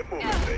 Get moving,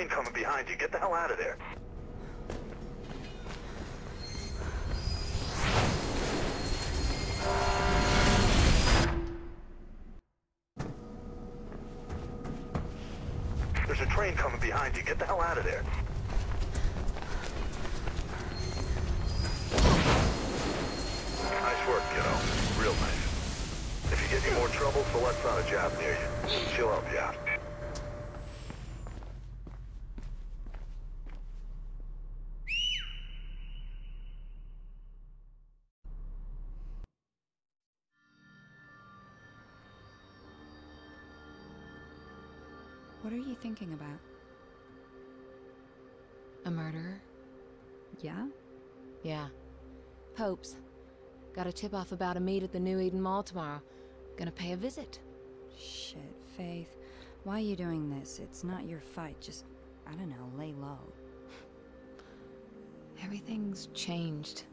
Train coming behind you. Get the hell out of there. There's a train coming behind you. Get the hell out of there. Nice work, kiddo. Real nice. If you get any more trouble, Celeste's on a job near you. She'll help you out. What are you thinking about? A murderer? Yeah? Yeah. Pope's. Got a tip off about a meet at the New Eden Mall tomorrow. Gonna pay a visit. Shit, Faith. Why are you doing this? It's not your fight. Just, I don't know, lay low. Everything's changed.